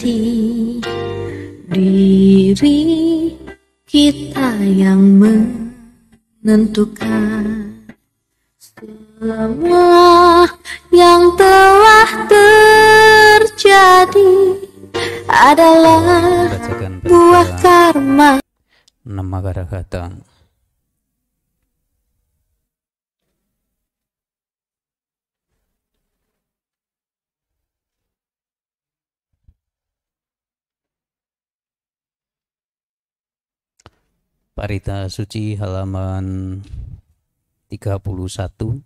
thì Arita Suci halaman 31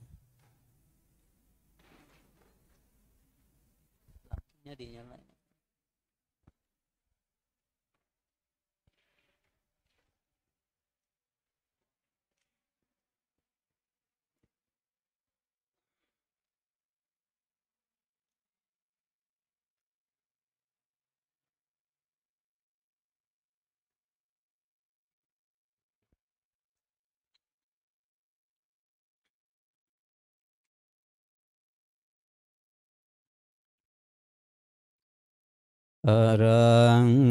rang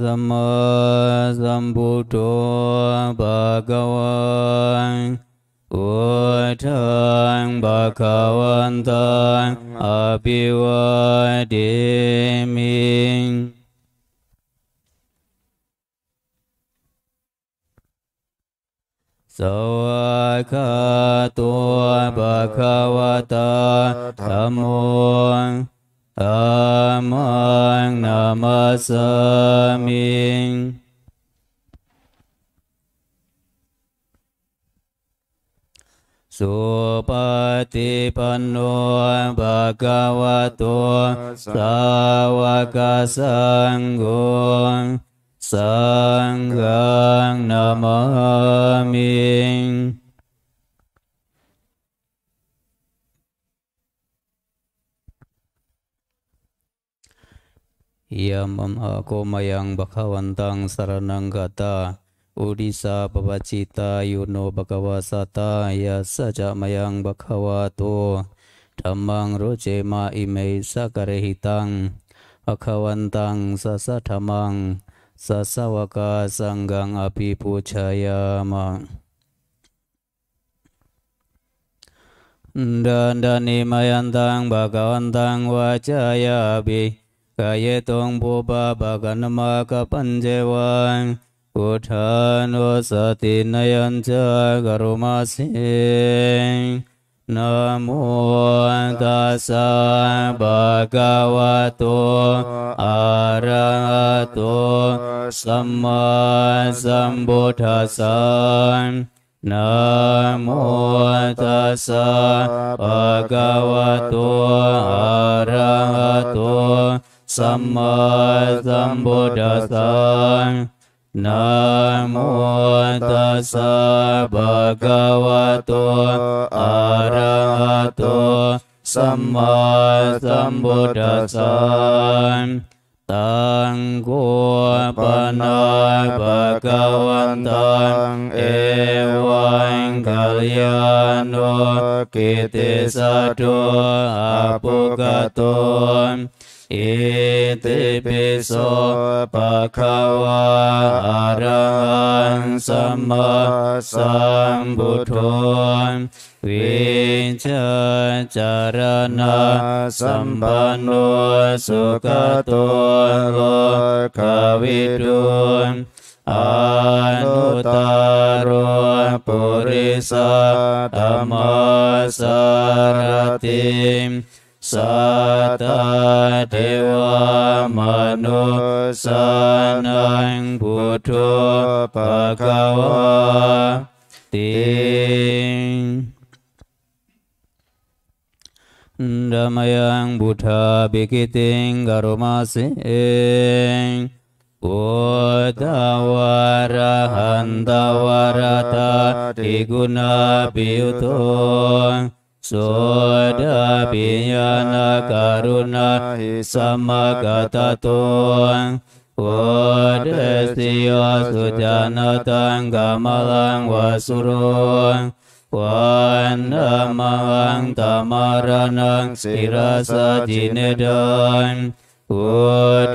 sam sam bu tro ba ga wang u thang ba ka wan thang bi wa de minh sa kha tu ba kha ta สามิงสุปฏิปันโนภะคะวะโตสาวกสังโฆสังฆนามามิ ia am ako mayang bakawantang saranang gata Udisa babacita yuno bakawasata yasaja mayang bakawato Damang roce ma imei sakarehitang. Akawantang sasa damang sasa waka sanggang api pucayama Dan dani mayantang bakawantang wacayabi กายตองภูปปะกันมากปัญเจวันกุทานุสตินยัญจากรุมาสินโมตัสสะภะคะวะโตอะระหะโตสัมมาสัมพุทธัสสะนะโมตัสสะภะคะวะโตอะระหะโต Sammasambuddhasa Namo tassa bhagavato arahato sammasambuddhasa Tangku pana bhagavantan ewan kalyano kiti sadu apukatun อิติปิโสปะคะวะอะระหังสัมมาสัมพุทโธวิชาจารณะสัมปันโนสุขตุวโลกวิทูอนุตารุปุริสธรรมสารติ Sata Deva Manu Sanang Buddha Bhagava Ting Dhamayang Buddha Bikiting Garumasi Bodhawara Handawara Tati Guna Piyutong สุดาปิญญาการุณาหิสัมมากตตุโอเดสิโยสุจานตังกามลังวาสุรุงวันนมังตามารนังสิรสัจเนดังวุ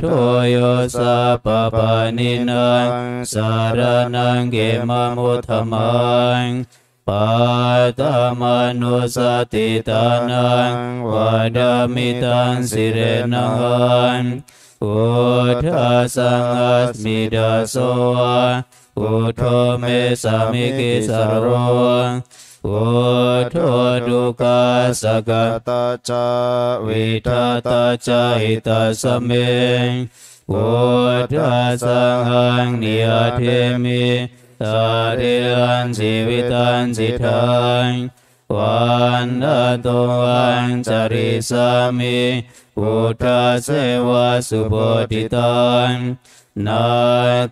ทโยสัพปานินังสารนังเกมมุธมัง ปัตตมนุสติตานังวาดามิตังสิเรนังอุทัสังอัสมิดาโสอุทเมสามิกิสารโรอุทดุกาสกตาจาวิทัตจาหิตาสเมพุทธัสสังนิยเทมิ ตาเรอันชีวิตันสิทังวันนตวันจาริสามิพุทธเสวะสุโพธิตังนา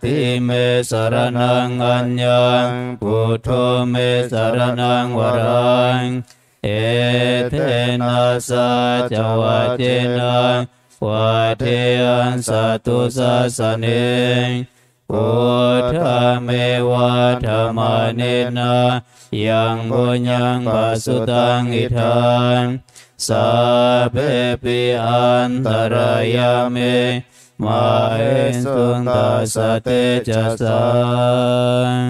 ทิเมสรนังอัญญังพุทโธเมสรนังวรังเอเทนะสัจวัจเจนะวัฏยันสัตุสัสเน พุทธเมวะธรรมเนนะยังบุญยังปัสุตังอิทานสัพเพปิอันตรายามิมาเอสุนตาสเตจัสสัง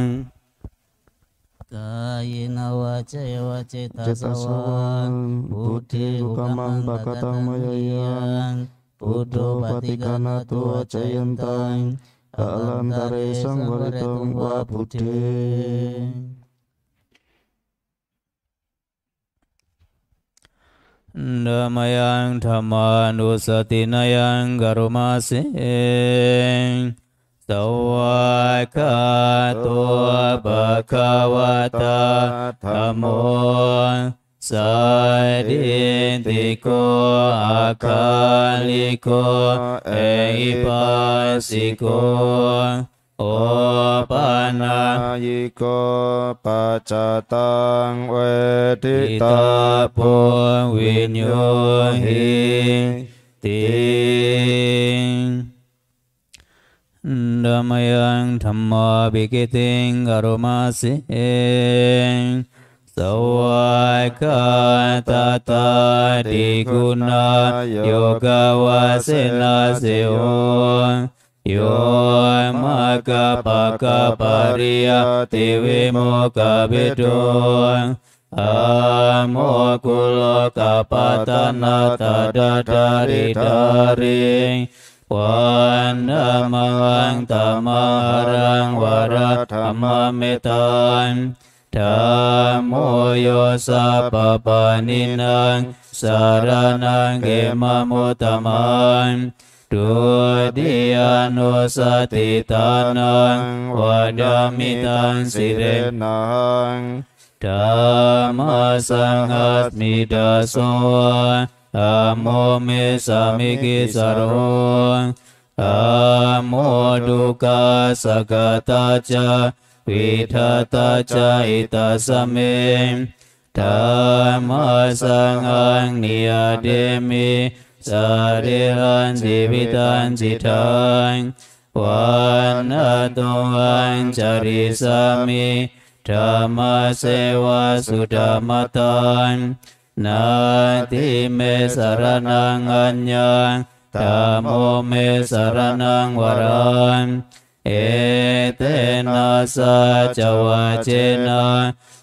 กายนาวเจวเจตสวังบุติอุกมังปะกตังมยยังปุทโธปฏิกานาตัวเจยันตัง અલંકારે સંવરે તમ વાપુટે નમયાં ધમાનુસતિનયં ગરુમાસે સૌવાકાતો ભગવતા ધમો 사린티코 아칼리코 에이파시코 오바나이코 바차땅 외디타본 위뇨히 띵 담마양 담마 비게띵 가로마시 สวากาตาตาติกุณาโยกวาเสนาเสโอโยมากะปะกะปะริยติวิโมกะเบโตอะโมกุลกะปะตะนาตะดะดาริดาริวันนะมังตะมะรังวะระธรรมเมตัน ธรรมโมโยสัพพปะนินังสารนังเกมะมุตตมัง ทุติยานุสติตานังวาดามิตังสิเร นัง ธรรมสังฆสมิดาโสอะโมเมสามิกิสารโรอะโมดุกาสกตาจา วิทัตาจาอิตาสเมธรรมสังฆนิยเดมิสาริรันสิวิตันสิทังวันนาตุวันจริสามิธรรมเสวะสุธรรมตันนาทิเมสรนังอัญญังธรรมโมเมสรนังวรัง เอเตนะสัจวัจเจนะ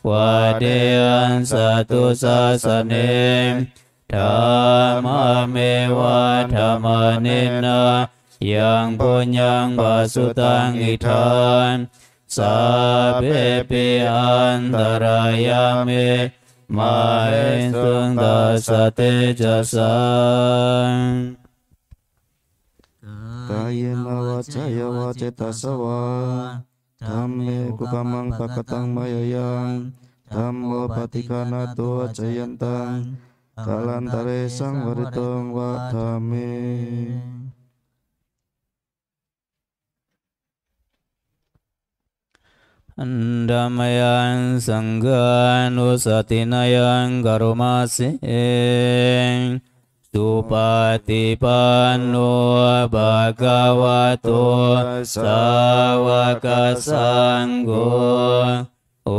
วะเดยันสัตุสัสเนธรรมเมวะธรรมเนนะยังปุญญังวาสุตังอิทานสัพเพปิอันตรายาเมมาเอสุงตัสสัง ะเตจัสสัง ตุปาติปันโนภะกวะโตสาวกสังโฆโอ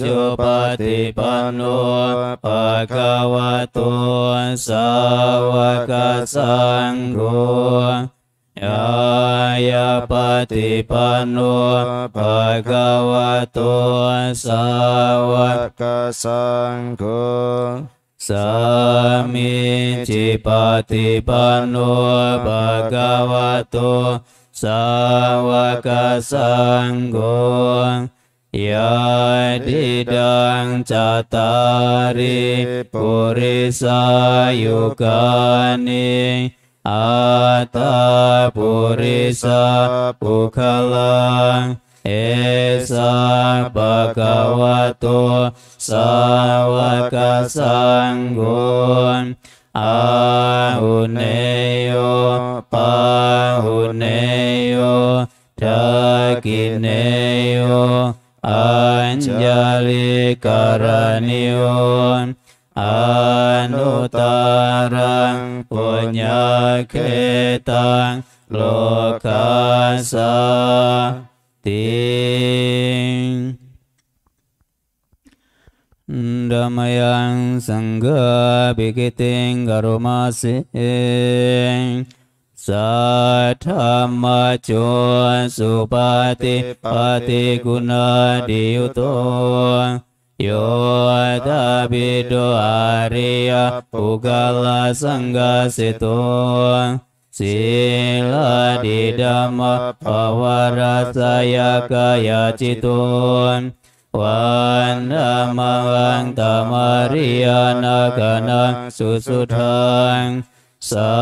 จุปาติปันโนภะกวะโตสาวกสังโฆยายาปฏิปันโนภะกวะโตสาวกสังโฆ สามิจิปฏิปันโนภะคะวะโตสาวกสังโฆยาดิดังจัตตาริปุริสายุกานิอาตาปุริสาปุคลัง เอสาปะกวะโตสาวกสังโฆอาหุเนโยปาหุเนโยทักกิเนโยอัญญาลิการณิโยอนุตารังปุญญาเขตังโลกาส තේ ධමයන් සංඝා බිකතෙන් ගරුමාසේ සාඨමචෝ සුපති පති ගුණාඩියුතෝ යෝදබිඩෝ ආරිය පුගල සංගසිතෝ Chua Supati Pati Guna Diyuto Yoda Bido Arya Pugala Sangha Sito Sila Didama Pawarasaya Kaya Citun วันนามังตามารยานาคานังสุสุทังสั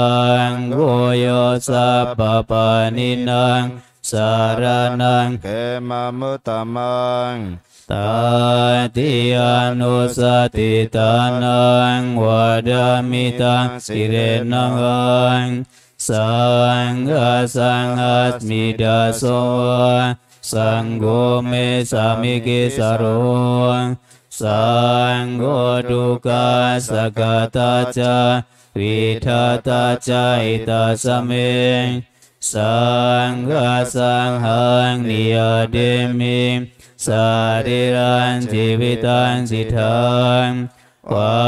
งโฆโยสัพพปานินังสารนังเขมามุตตมังตาติยานุสติตานังวาดามิตังสิเรนัง สังฆสังฆมิดาโสสังโฆเมสามิกิสโรสังโฆดุกัสกตาจาวิทาตาจาอิตาสเมสังฆสังฆนิยเดมิสาริรันจิวิตันสิทังวั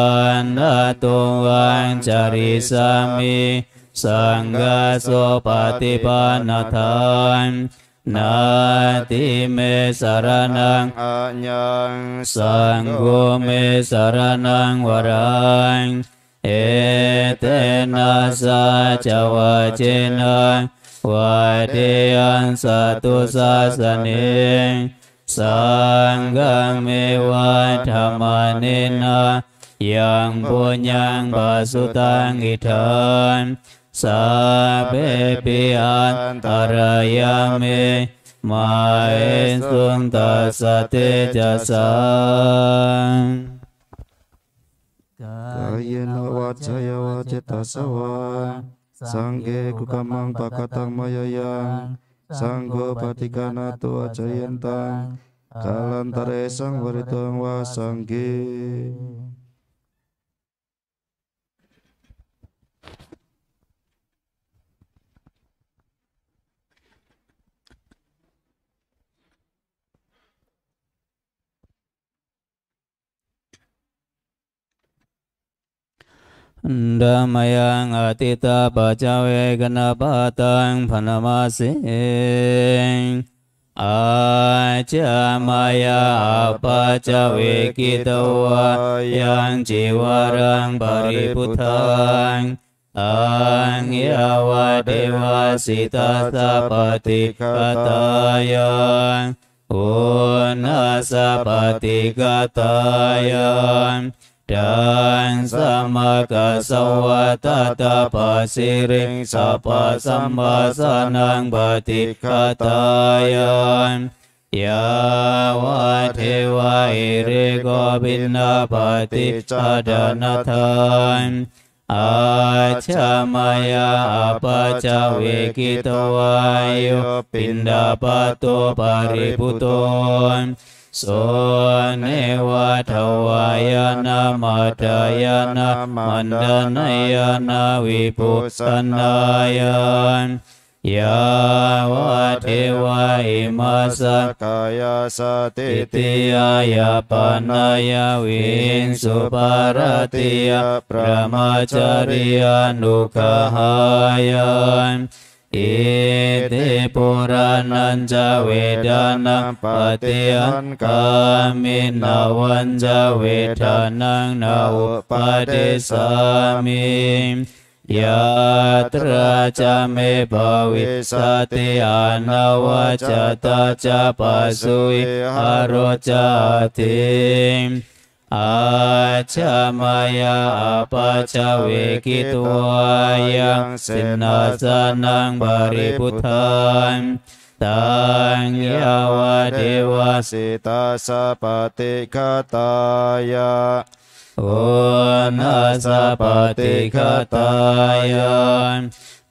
นตุวังจาริสามิ สังฆสุปฏิปันธานนาติเมสารนังอัญญังสังโฆเมสารนังวรังเอเตนะสาจวะเจนะวะเดยันสตุสาสเนสังฆเมวะธรรมเนนะยังปุญญังบาสุตังอิทัน Sabe pian tarayame mae sunta sate jasan. Kayena wacaya wacita sawa sangge kukamang pakatang mayayang sanggo patikana tu wacayentang kalantare sang waritong wasanggi. Kalantare. ดามายังอติตาปัจเวกนาปาตังพนมาสิงอาจามายาปัจเวกิตวายังจิวรังปริพุทธังอังยาวเดวาสิตาสะปติคตายังโอุณาสะปติคตายัง ดันสมกัสวะตาตาปสิริงสัพสัมมาสนังปฏิคตายานยาวะเทวะอิริโกบินนาปฏิจดานาทานอาชามายาปจาเวกิตวายปินดาปโตปาริปุตน สุนิวัตวายนามตานามันดานายนาวิปุสนายนยาวะเทวะอิมาสกายสติติยายาปนายวินสุปารติยาพระมาจริยานุคหายาน อิติปุรานันจเวดานังปฏิยันกามินาวันจเวทานังนาอุปติสามิ ยาตราจะเมภวิสติอานาวาจตาจะปัสสุยหารจาติ อาชามายาปาชาเวกิตวายังสินาสานังบริพุทธันตังยาวเทวาสิตาสะปฏิคตายาโอนาสะปฏิคตายา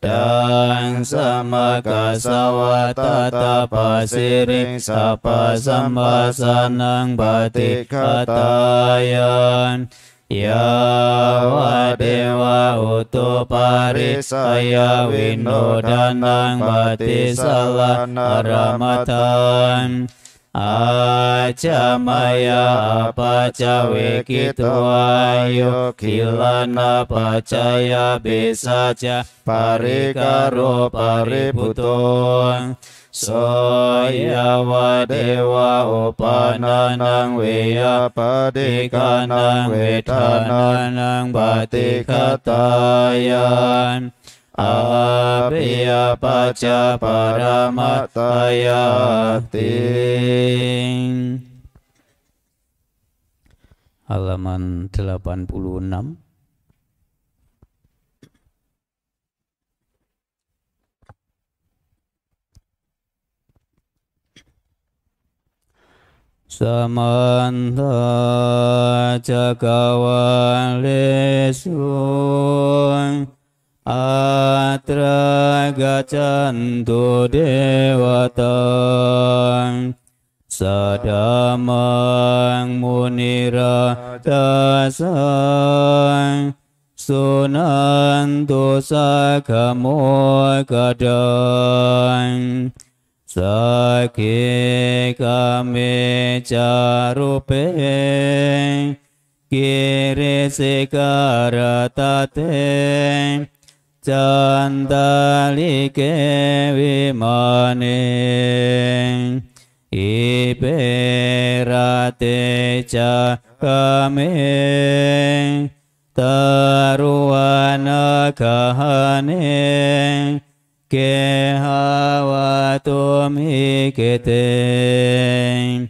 dan sama kasawata tapa siring sapa sama sanang batik katayan. Ya wa dewa utu parisaya winodanang bati salan aramatan สัพพะสัมมาสานังปฏิคตายานยาวะเดวะอุตุปาริสยาวิโนดานังปฏิสลานารมตัน อาจามายาปัจจเวกิตวายโยคิลานาปัจจยาบิสัจจปาริกาโรปาริพุโตโสยาวะเดวะอุปานานังเวยาปฏิกานังเวทานานังปฏิคตายาน อา ภิยปัจจปรมัตตยติ halaman 86 अत्र gacanto devata Sadamang munira dasa Sunanto sakamo kadang Sake kame carupe Kiri චන්දලිකේ විමානේ ඉපෙරතේච කමේ තරුවන කහනේ කේහවතුමි කෙතේ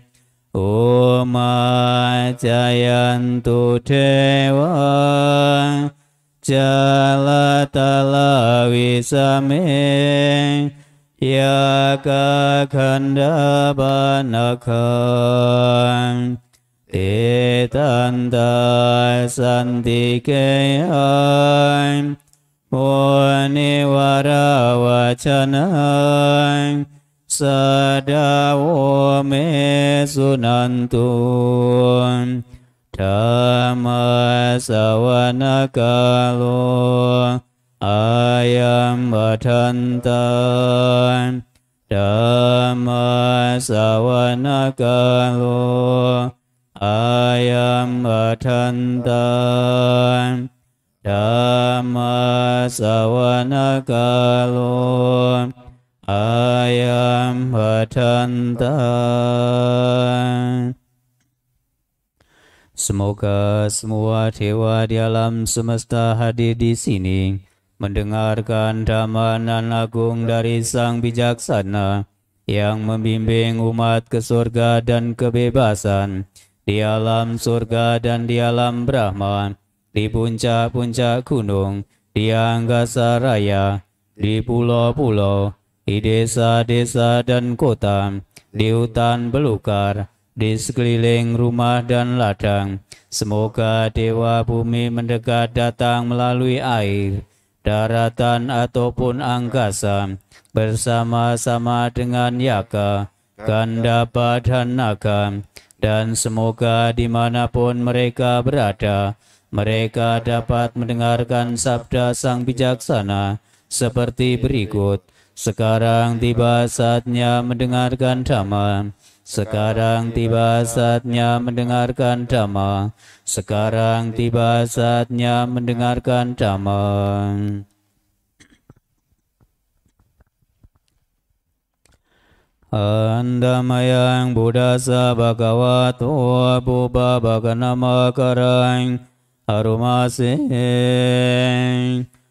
ඕමා ජයන්තු ඨේවා cha la ta la vi sa mê ya ca khanda ba na khan te tan ta san ti ke ai vô ni va ra va cha na sa da vô mê su nan tu thơ mơ sơ na cơ lô ai âm thân tơ thơ mơ sơ na cơ lô ai âm thân tơ thơ mơ sơ na cơ lô ai âm thân tơ Semoga semua dewa di alam semesta hadir di sini mendengarkan dhammanan agung dari Sang Bijaksana yang membimbing umat ke surga dan kebebasan di alam surga dan di alam Brahma di puncak-puncak gunung, di angkasa raya, di pulau-pulau, di desa-desa dan kota, di hutan belukar, di sekeliling rumah dan ladang. Semoga Dewa Bumi mendekat datang melalui air, daratan ataupun angkasa, bersama-sama dengan Yaka, Gandapa dan Naga, dan semoga di mana pun mereka berada, mereka dapat mendengarkan sabda Sang Bijaksana seperti berikut. Sekarang tiba saatnya mendengarkan dhamma. Sekarang tiba saatnya mendengarkan dhamma. Sekarang tiba saatnya mendengarkan dhamma. Andamayang Buddhasa Bhagavato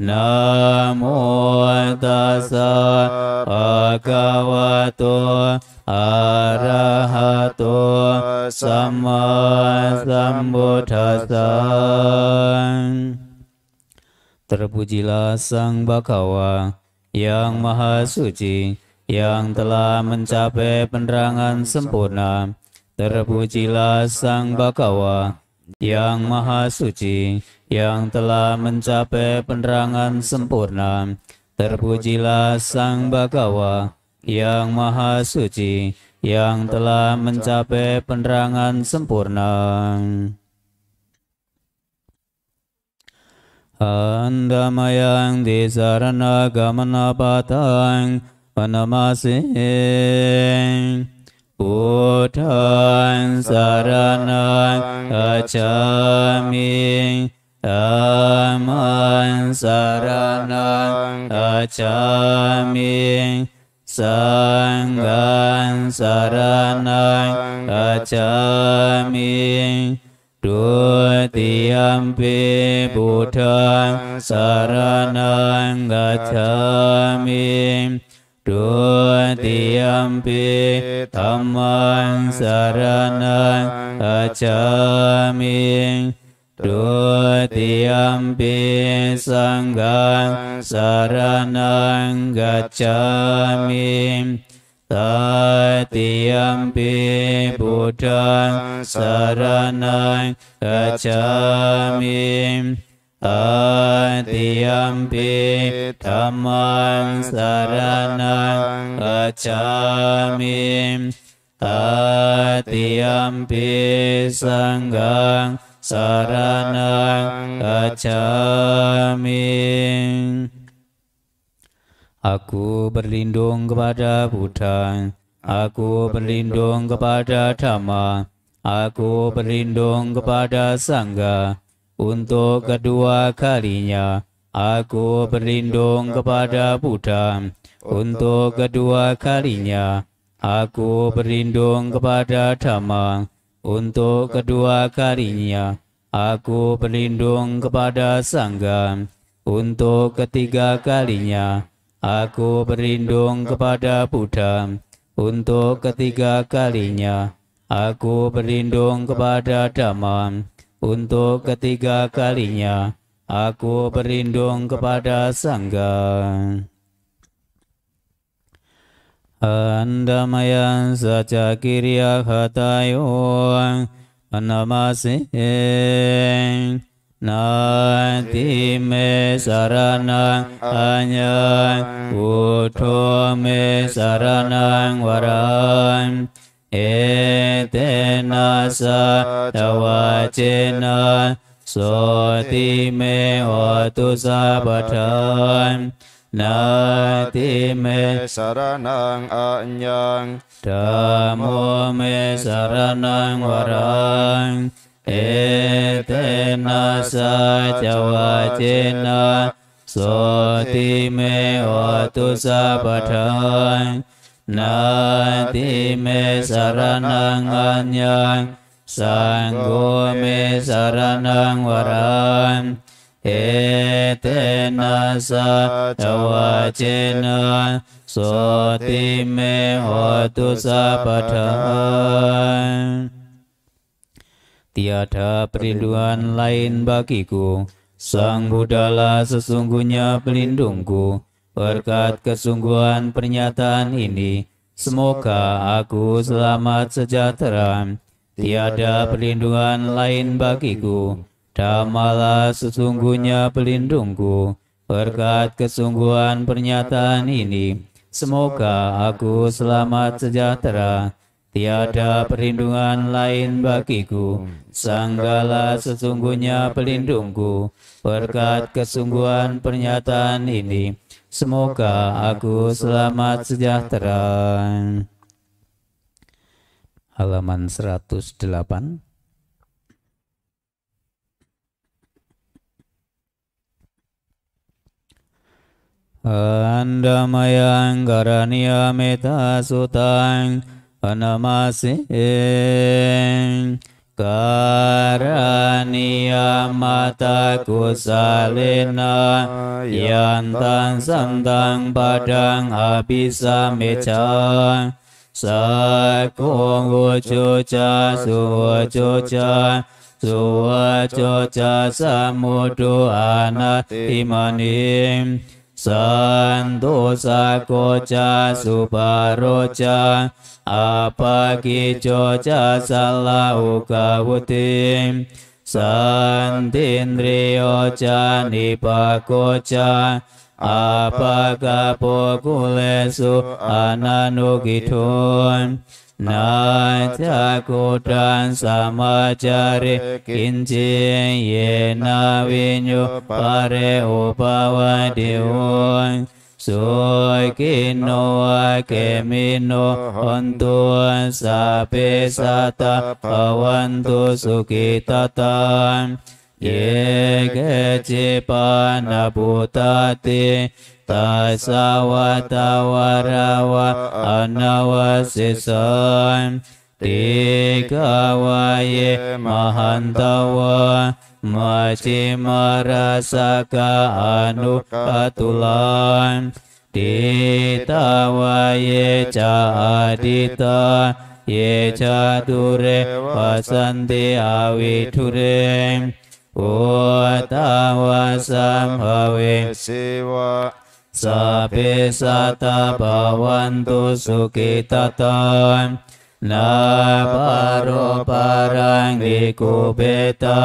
Bubba Bhaganama Karang Arumasing Namo tassa bhagavato arahato sama sambuddhassa Namo tassa bhagavato arahato sama sambuddhassa Namo tassa bhagavato arahato sama sambuddhasa Terpujilah Sang Bakawa yang Maha Suci yang telah mencapai penerangan sempurna. Terpujilah Sang Bakawa yang Maha Suci yang telah mencapai penerangan sempurna. Terpujilah Sang Bagawa yang Maha Suci yang telah mencapai penerangan sempurna. Andamayang di sarana พุทธันสารนังกัจฉามิงธรรมันสารนังกัจฉามิงสังฆันสารนังกัจฉามิงดุติยมปิพุทธันสารนังกัจฉามิง Dutiyampi Dhammang saranang gacchami Dutiyampi Sanghang saranang gacchami Tatiyampi Buddhang saranang gacchami Tatiyampi Dhammang saranang gacchami Tatiyampi Sanghang saranang gacchami Aku berlindung kepada Buddha, aku berlindung kepada Dhamma, aku berlindung kepada Sangha. Untuk kedua kalinya, aku berlindung kepada Buddha. Untuk kedua kalinya, aku berlindung kepada Dhamma. Untuk kedua kalinya, aku berlindung kepada Sangha. Untuk ketiga kalinya, aku berlindung kepada Buddha. Untuk ketiga kalinya, aku berlindung kepada Dhamma. Untuk ketiga kalinya, aku berlindung kepada Sangha. Andamaya saja kiriya hatayo Anamasing Nati me saranang anyang Uto me saranang เอเตนะสะตวะเจนะโสติเมหตุสัพพะนาติเมสารนังอัญญังธรรมเมสารนังวรังเอเตนะสัจวะเจนะโสติเมหตุสะปะพพะ waran Soti me saranang anyang Sanggo me saranang warang Etena sa dawacena soti me hotu sapadhan. Tiada perlindungan lain bagiku Sang Buddhalah sesungguhnya pelindungku Berkat kesungguhan pernyataan ini, semoga aku selamat sejahtera. Tiada perlindungan lain bagiku, damalah sesungguhnya pelindungku. Berkat kesungguhan pernyataan ini, semoga aku selamat sejahtera. Tiada perlindungan lain bagiku, sanggala sesungguhnya pelindungku. Berkat kesungguhan pernyataan ini, Semoga aku selamat sejahtera. Halaman 108. Andamaya anggaraniya meta sutang anamasi Taraniyamata kusalena yantan sandang padang habisa meca Sakung ucuca suwacuca Suwacuca samudu anak imanim Santosa koca subaroca อาปากิจโจจะสลาอุกาวุติสันตินริโอจานิปโกจาอาปากาปโปกุเลสุอานานุกิทุนนาจากุตันสัมาจาริกินเจเยนาวิญญุปะเรอุปวะดิวน สุขินโนเกมินโนหันตุสัพเพสัตตาวันตุสุกิตตานเยเกจิปานาปุตติตาสสาวะตาวราวะอานาวสิสันติกาวายมหันตาวะ มัจจิมาราสกาอนุปตุลานติตาวาเยจาอดิตาเยจาดุเรวาสันติอาวิทุเรโอุตาวาสัมภเวสิวะสัพเพสัตตาวันตุสุขิตาตานาปารโรปารังดิคุเบตา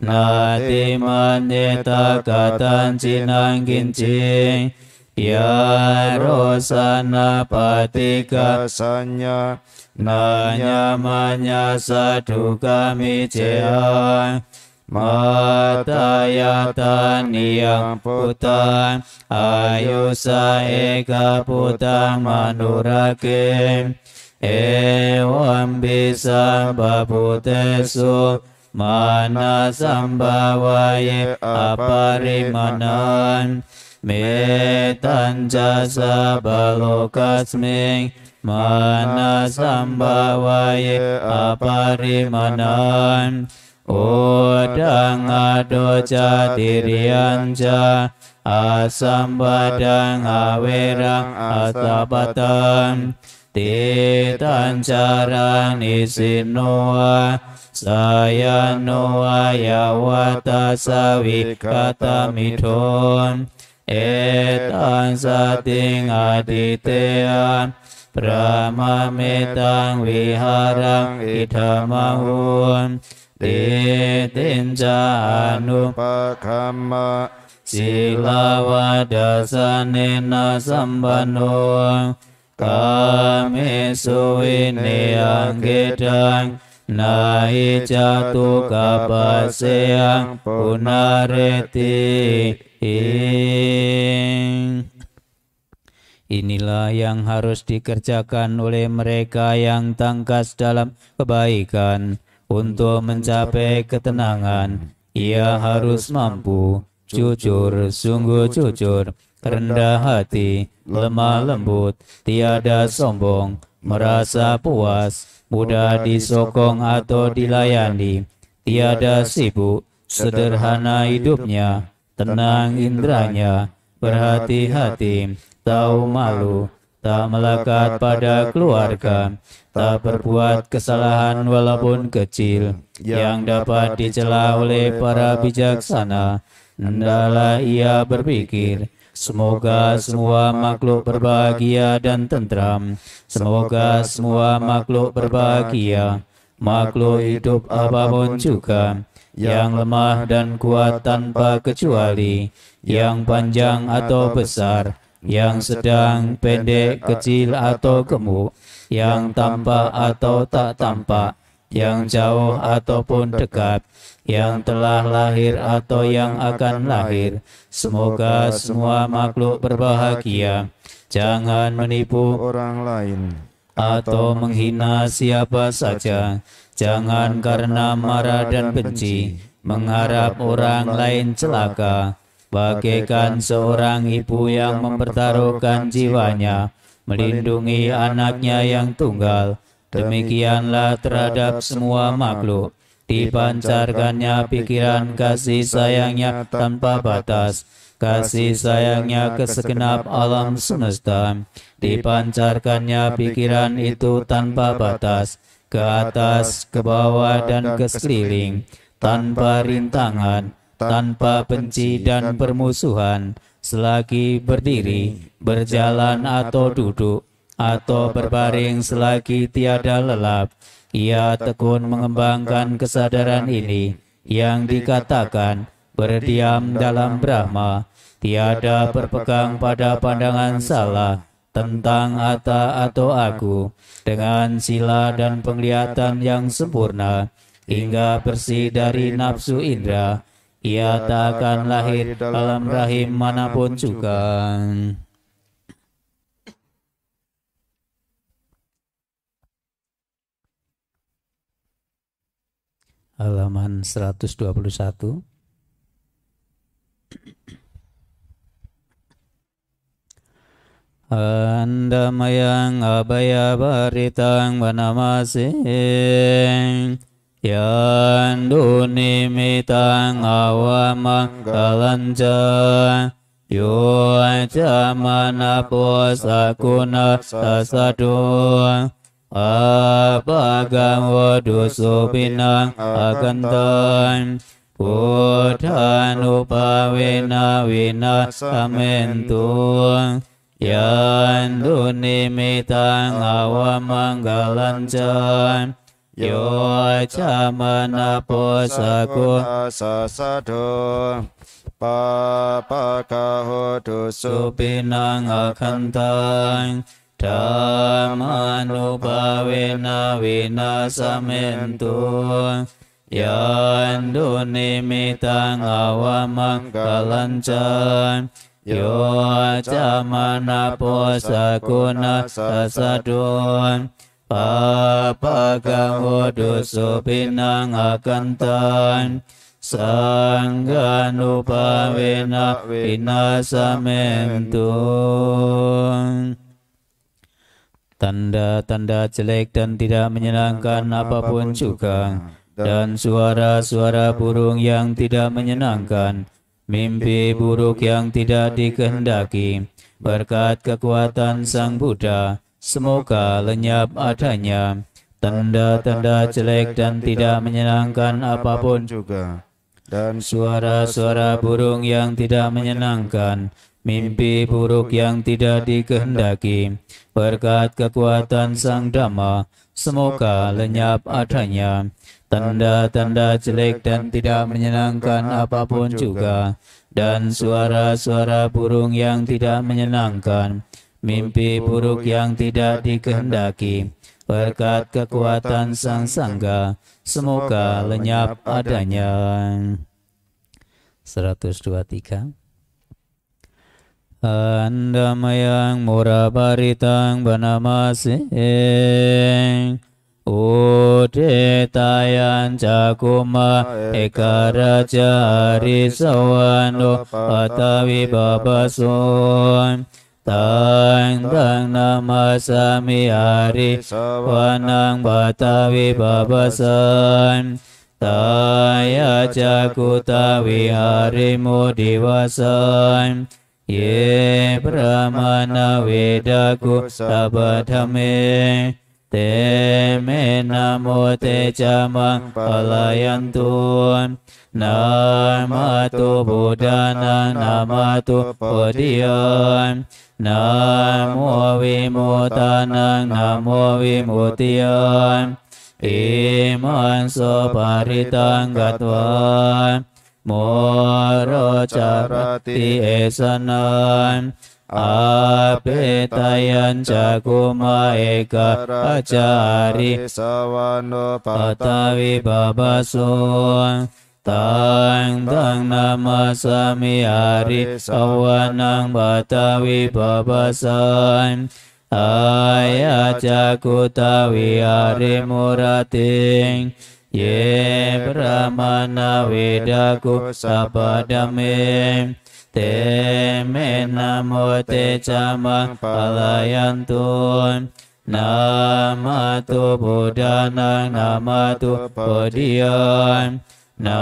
nati manita katan cinang kincing ya rosana patika sanya nanya manya satu kami cian mata yatan yang putan ayu saeka putan manurake Ewan bisa babu tesu มานาสัมบาวายอปริมานันเมตัญจาสะบโลกัสมิงมานาสัมบาวายอปริมานันโอดังอาโดจาติเรียนจาอาสัมบดังอาเวรังอาสัปตัง ติตัญจารานิสิโนสายโนยาวตาสวิกตมิทนเอตังสติงอดิเตนพระมาเมตังวิหารังอิธรรมหุนติตินจานุปคัมมะสิลาวดาสเนนะสัมปนโน กามิสุวินิยังกิตังนาอิจตุกัปเสยังปุนาเรติอิ Inilah yang harus dikerjakan oleh mereka yang tangkas dalam kebaikan. Untuk mencapai ketenangan. Ia harus mampu, jujur, sungguh jujur rendah hati, lemah lembut, tiada sombong, merasa puas, mudah disokong atau dilayani, tiada sibuk, sederhana hidupnya, tenang indranya, berhati-hati, tahu malu, tak melekat pada keluarga, tak berbuat kesalahan walaupun kecil, yang dapat dicela oleh para bijaksana. hendaklah ia berpikir, semua makhluk berbahagia dan tentram. Semoga semua makhluk berbahagia. Makhluk hidup apa pun juga. Yang lemah dan kuat tanpa kecuali. Yang panjang atau besar. Yang sedang, pendek, kecil atau gemuk. Yang tampak atau tak tampak. Yang jauh ataupun dekat yang telah lahir atau yang akan lahir. Semoga semua makhluk berbahagia. Jangan menipu orang lain atau menghina siapa saja. Jangan karena marah dan benci mengharap orang lain celaka. Bagaikan seorang ibu yang mempertaruhkan jiwanya melindungi anaknya yang tunggal. Demikianlah terhadap semua makhluk dipancarkannya pikiran kasih sayangnya tanpa batas, kasih sayangnya ke segenap alam semesta, dipancarkannya pikiran itu tanpa batas, ke atas, ke bawah, dan ke sekeliling, tanpa rintangan, tanpa benci dan permusuhan, selagi berdiri, berjalan atau duduk, atau berbaring selagi tiada lelap, ia tekun mengembangkan kesadaran ini yang dikatakan berdiam dalam Brahma, tiada berpegang pada pandangan salah tentang ata atau aku, dengan sila dan penglihatan yang sempurna, hingga bersih dari nafsu indera, ia tak akan lahir dalam rahim mana pun juga. Halaman 121 Andamayang abaya baritang vanamasing Yandu nimitang awamang kalanja Yo jamana posakuna อาปะกังวดุสุปินังอากันตังพุทธานุปาเวนะวินาสัมนตุยันตุนิมิตังอาวมังกลัญจันโยชามนาปุสกุสสะโดุปะปะกะหุตุสุปินังอาคันตัง Dhammanupavena vinasamentu Yandu nimitang awamangkalancan Yo acamana posakuna sasadun. Papagang wudusu pinang akantan Sangganupavena vinasamentu tanda-tanda jelek dan tidak menyenangkan apa pun juga, dan suara-suara burung yang tidak menyenangkan, mimpi buruk yang tidak dikehendaki, berkat kekuatan Sang Buddha, semoga lenyap adanya. Tanda-tanda jelek dan tidak menyenangkan apa pun juga, dan suara-suara burung yang tidak menyenangkan, mimpi buruk yang tidak dikehendaki, berkat kekuatan Sang Dhamma, semoga lenyap adanya. Tanda-tanda jelek dan tidak menyenangkan apa pun juga, dan suara-suara burung yang tidak menyenangkan, mimpi buruk yang tidak dikehendaki, berkat kekuatan Sang Sangga, semoga lenyap adanya. 123 Andamayang muraparitang banamasing. Udetayan cakuma ekaraja arisawano atawi babasun. Tang tang namasami hari wanang batawi babasan. Taya cakutawi harimu diwasan Ye pramana vedaku sabadhame เมนะ โมโรจารติเอสนานอาเปตายัญจักุมาเอกาจาริสวานุปตาวิบาบาสุตังตังนามาสามิอาริสวานังปตาวิบาบาสันอายาจักุตาวิอาริมุรติง acari sawano patawi babaso Tang tang nama sami hari awanang batawi babasan Ayat cakutawi hari murating Ye brahmana vedaku sapadaming เตเมนะโมเตจามังปะลายันตุนามาตุบุดานังนามาตุปุริยันนา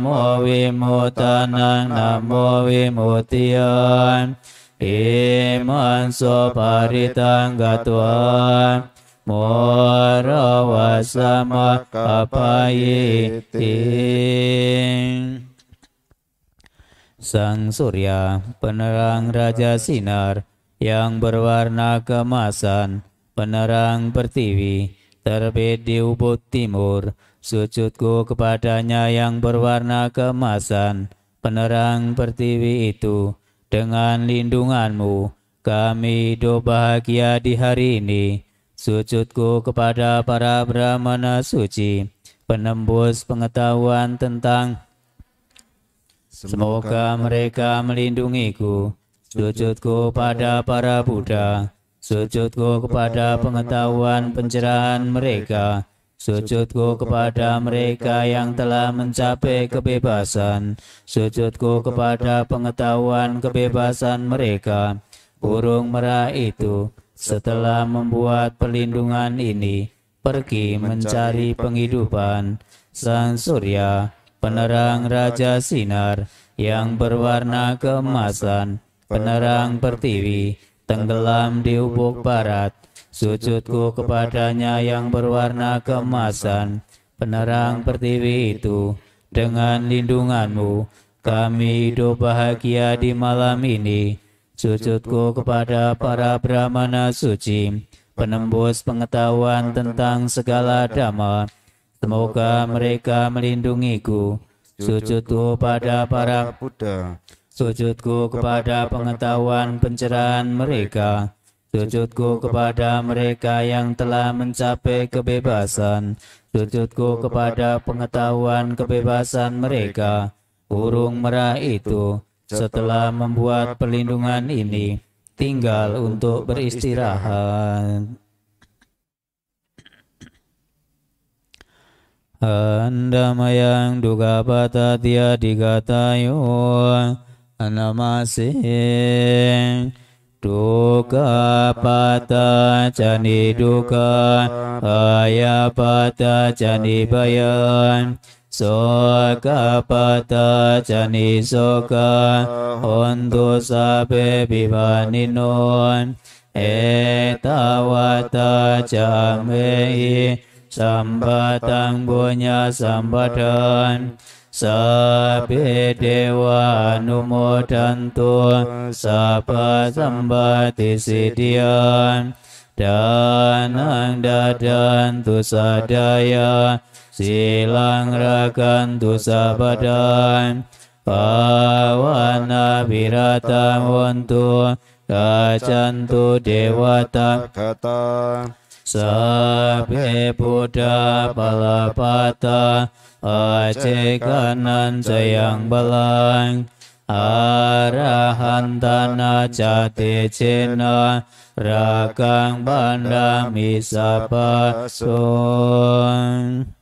โมวิมุตตานังนาโมวิมุตติยันอิมันโสปาริตังกัตวา โมรวัสมะอภัยติ Sang Surya, penerang Raja Sinar yang berwarna kemasan, penerang pertiwi, terbit di ubud timur, sujudku kepadanya yang berwarna kemasan, penerang pertiwi itu, dengan lindunganmu, kami hidup bahagia di hari ini, sujudku kepada para brahmana suci, penembus pengetahuan tentang Semoga mereka melindungiku. Sujudku pada para Buddha. Sujudku kepada pengetahuan pencerahan mereka. Sujudku kepada mereka yang telah mencapai kebebasan. Sujudku kepada pengetahuan kebebasan mereka. Burung merah itu setelah membuat perlindungan ini pergi mencari penghidupan. Sang Surya penerang Raja Sinar yang berwarna keemasan, penerang pertiwi, tenggelam di ubuk barat, sujudku kepadanya yang berwarna keemasan, penerang pertiwi itu, dengan lindunganmu, kami hidup bahagia di malam ini, sujudku kepada para brahmana suci, penembus pengetahuan tentang segala dhamma, Semoga mereka melindungiku. Sujudku pada para Buddha. Sujudku kepada pengetahuan pencerahan mereka. Sujudku kepada mereka yang telah mencapai kebebasan. Sujudku kepada pengetahuan kebebasan mereka. Burung merah itu setelah membuat perlindungan ini tinggal untuk beristirahat. Andamayang duga patatya digatayo anamasing duka pata cani duka aya pata cani bayan soka pata cani soka hontu sabe bibaninon etawata camei Sambatang punya sambadan. Sabe dewa numodantu Sapa sambati sidian. Danang dadan tu sadaya Silang rakan tu sabadan Pawana birata wontu Kacantu dewata. Kata Sabe Buddha Balapata Aceh kanan sayang belang Arahantana jati cina Rakang banda misapa sun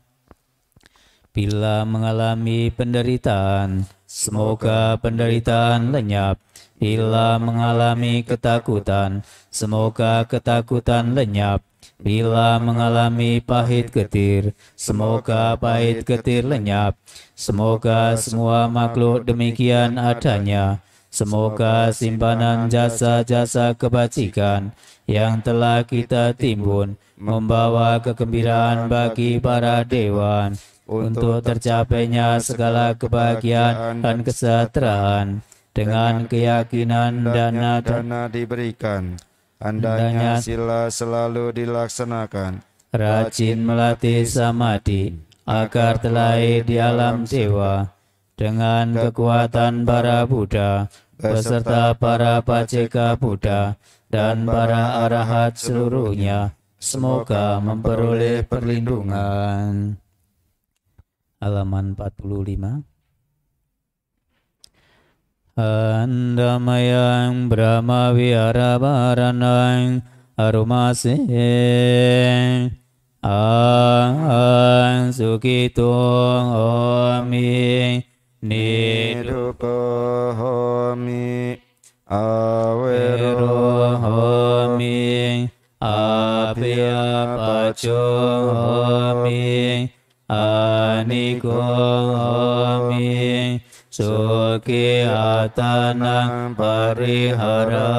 Bila mengalami penderitaan Semoga penderitaan lenyap Bila mengalami ketakutan Semoga ketakutan lenyap Bila mengalami pahit getir, semoga pahit getir lenyap. Semoga semua makhluk demikian adanya. Semoga simpanan jasa-jasa kebajikan yang telah kita timbun membawa kegembiraan bagi para dewan untuk tercapainya segala kebahagiaan dan kesejahteraan dengan keyakinan dana dan dana diberikan. Hendaknya- sila selalu dilaksanakan. rajin melatih samadhi agar terlahir di alam dewa dengan kekuatan para Buddha beserta para paceka Buddha dan para arahat seluruhnya semoga memperoleh perlindungan halaman 45 Andamayang Brahma Vihara Baranang Arumase Ang Sukitong Omi homi Pero awero Homi Apya Pacho Homi aniko ami suki atanang pariharami.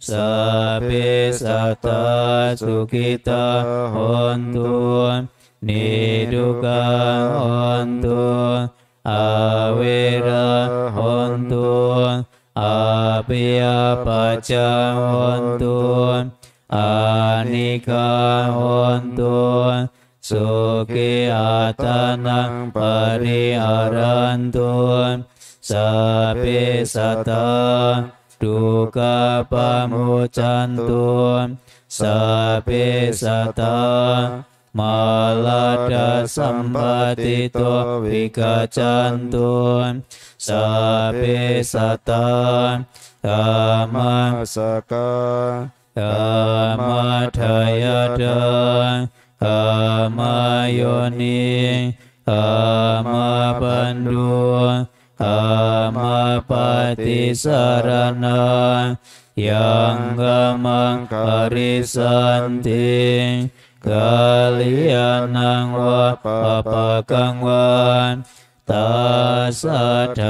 Sabe sata sukita hontu niduka hontu awira hontu apiapaca hontu anika hontu hontu Suki Atanang Atanang Pariharantu Sabe Sata Duka Pamucantu Sabe Sata Malada Sampatito Vikacantu Sabe Sata Kamang Masaka Kamadayada Kamayoni Kamapandu Kamapati Sarana Yang gamang karisanti Kalianang wa papakang wan Tasadayada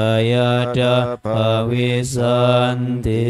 pawisanti.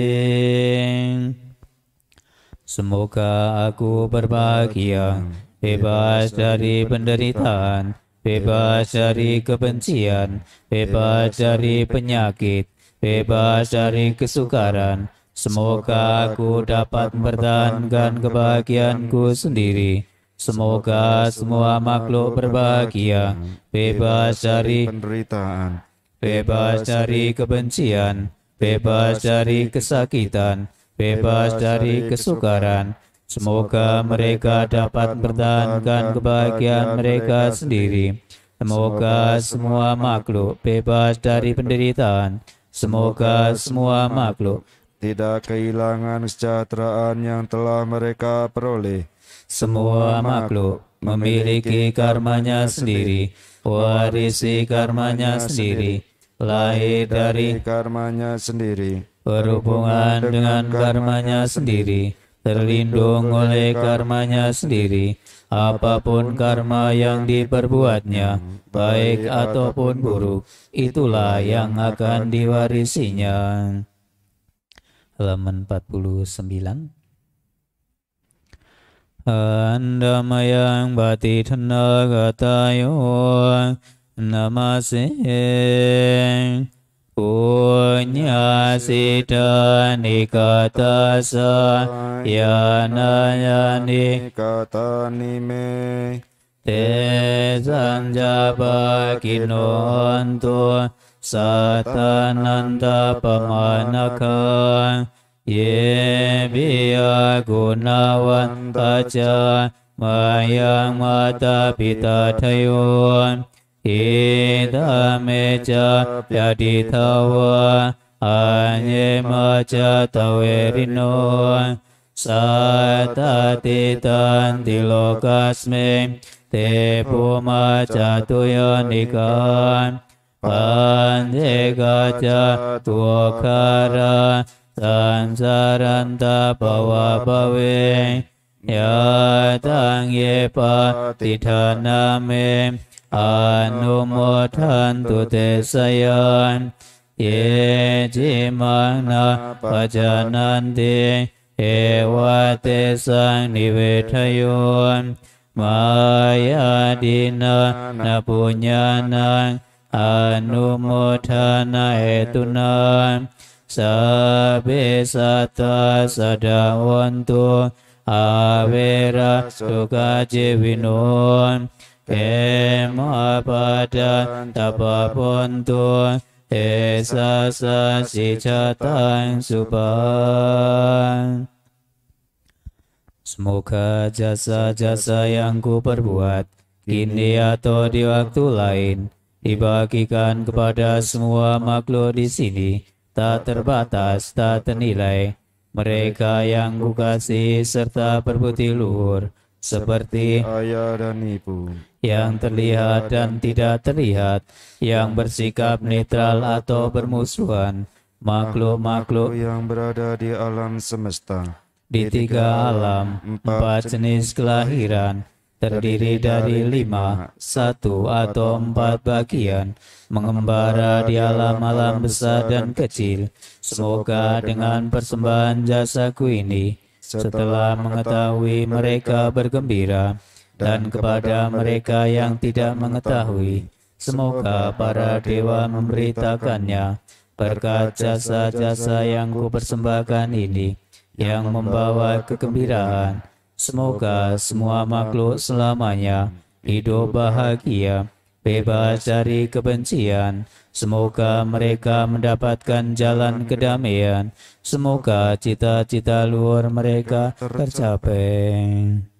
Semoga aku berbahagia, bebas dari penderitaan, bebas dari kebencian, bebas dari penyakit, bebas dari kesukaran. Semoga aku dapat mempertahankan kebahagiaanku sendiri. Semoga semua makhluk berbahagia, bebas dari penderitaan. bebas dari kebencian, bebas dari kesakitan, bebas dari kesukaran. Semoga mereka dapat mempertahankan kebahagiaan mereka sendiri. Semoga semua makhluk bebas dari penderitaan. Semoga semua makhluk, Tidak kehilangan kesejahteraan yang telah mereka peroleh. semua makhluk memiliki karmanya sendiri, warisi karmanya sendiri, lahir dari karmanya sendiri. berhubungan dengan karmanya sendiri, terlindung oleh karmanya sendiri, apa pun karma yang diperbuatnya, baik ataupun buruk, itulah yang akan diwarisinya. Halaman 49 Andamayang bati tanagatayo namase Punya sita nikatasa yanayani kata nime te sanjaba kinonto satananda pamanaka ye biya gunawanta ca mayang mata pita tayon idame cha yadithawa anyema cha tawerino satatitan dilokasme te puma cha tuyanikan panjeka cha tuokara sanjaranta bhava bhave ยะตังเยปะติธานามิอนุโมทันตุเตสยานเยจิมังนาปัจจนันติเอวะเตสังนิเวทยุนมายาดินานาปุญญาณังอนุโมทนาเหตุนังสัพเพสัตตาสดาวันตุ อาเวระสุขเจวิโนเกมาปะดาตปะปนตุเอสะสะสิจตังสุปัง Semoga jasa-jasa yang ku perbuat kini atau di waktu lain dibagikan kepada semua makhluk di sini tak terbatas, tak ternilai. mereka yang kukasih serta berbudi luhur seperti ayah dan ibu, yang terlihat dan tidak terlihat, yang bersikap netral atau bermusuhan, makhluk-makhluk yang berada di alam semesta, di tiga alam, empat jenis kelahiran, terdiri dari lima, satu atau empat bagian, mengembara di alam-alam besar dan kecil. Semoga dengan persembahan jasaku ini, setelah mengetahui mereka bergembira, dan kepada mereka yang tidak mengetahui, semoga para dewa memberitakannya berkat jasa-jasa yang kupersembahkan ini yang membawa kegembiraan. Semoga semua makhluk selamanya hidup bahagia, bebas dari kebencian. Semoga mereka mendapatkan jalan kedamaian. Semoga cita-cita luar mereka tercapai.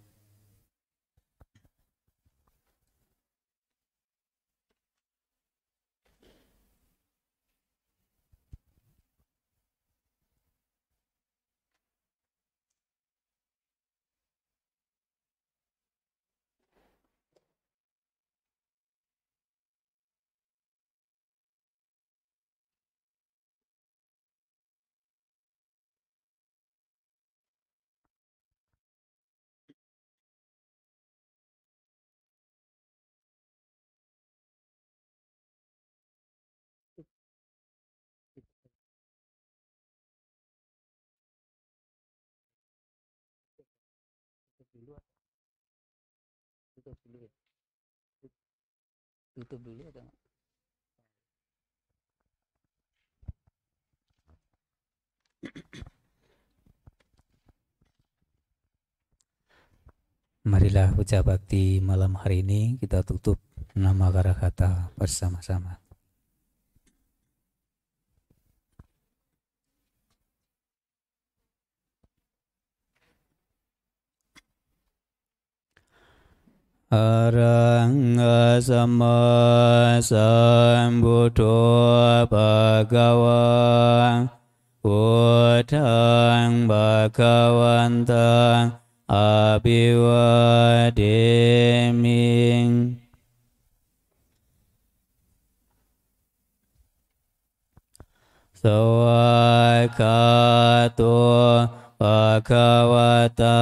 Tutup dulu atau enggak? Marilah ucap bakti malam hari ini kita tutup nama kata bersama-sama. rang sama sambuddho bhagava buddhang bhagavanta abhivademi Sawakato bhagavata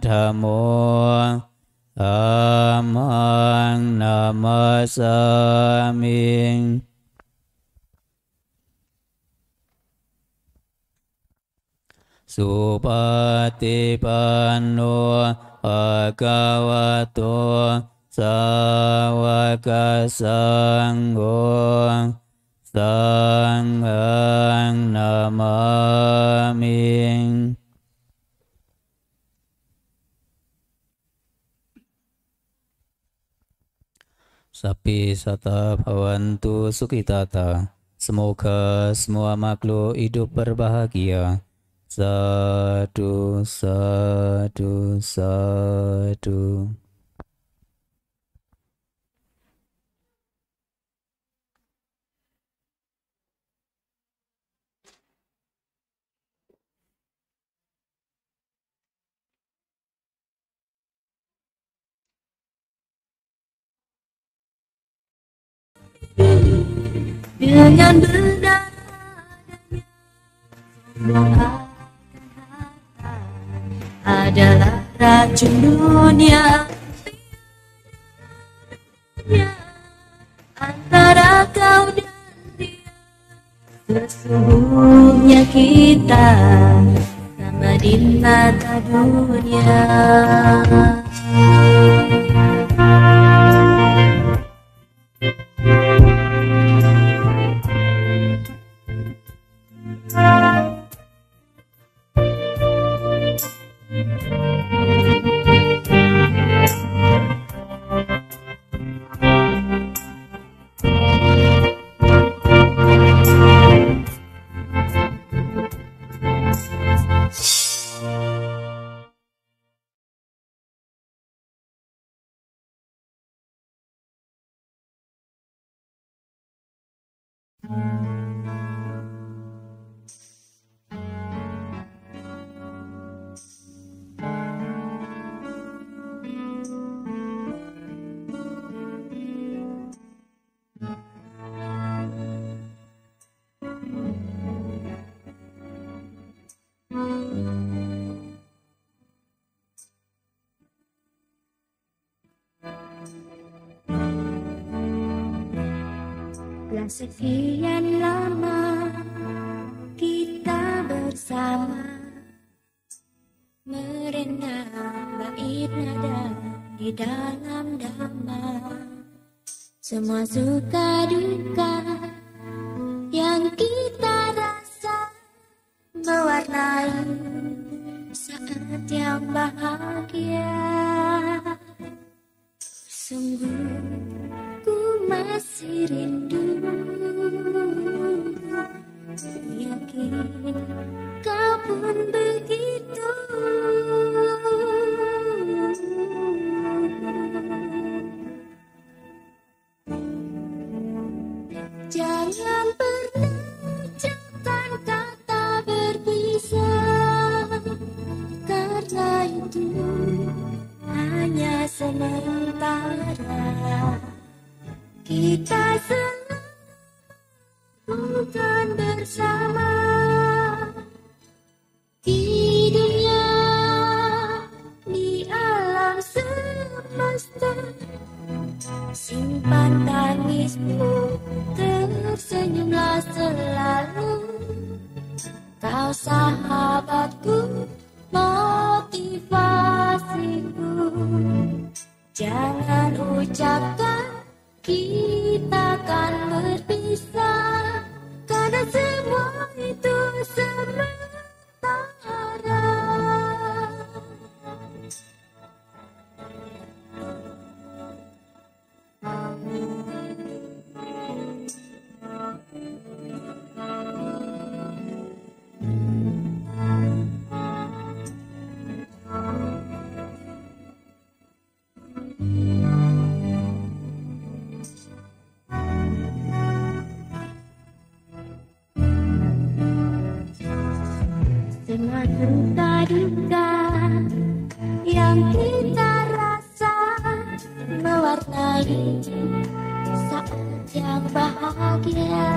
dhamo Amang namasaming Supatipanno Bhagavato Sawaka Sangho Sanghang Namaming Sapi sata bhavantu sukitata. Semoga semua makhluk hidup berbahagia. Sadu, sadu, sadu. Dengan benar adalah racun dunia. Antara kau dan dia sesungguhnya kita sama di mata dunia Telah sekian lama kita bersama. Merendam bait nada di dalam dhamma. Semua suka duka yang kita rasa Mewarnai saat yang bahagia. Sungguh ku masih rindu Yakin kau pun begitu Semua duka duka yang kita rasa mewarnai saat yang bahagia.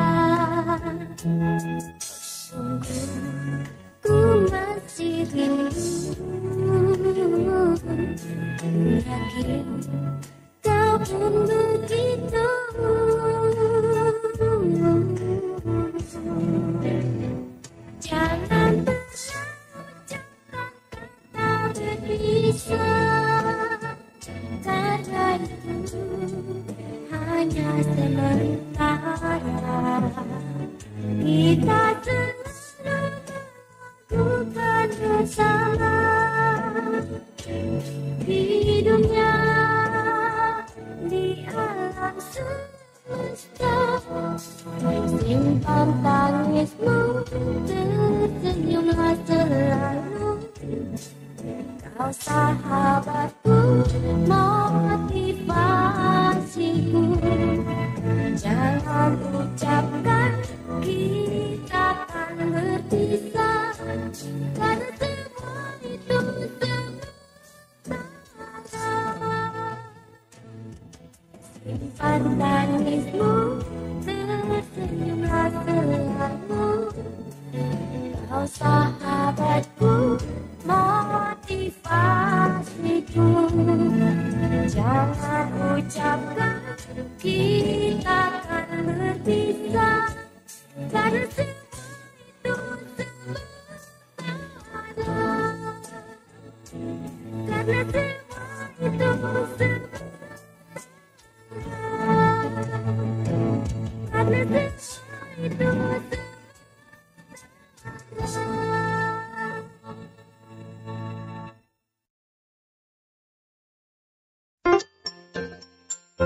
Sungguh ku masih rindu Yakin kau pun begitu Kita selalu melakukan bersama Hidupnya di alam semesta Simpan tangismu Tersenyumlah selalu. Kau sahabatku Motivasiku Jangan ucapkan Kita kan berpisah Karena semua itu sementara Simpan tangismu Tersenyumlah selalu Kau sahabatku Motivasiku. Jangan ucapkan